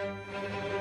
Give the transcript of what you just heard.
Música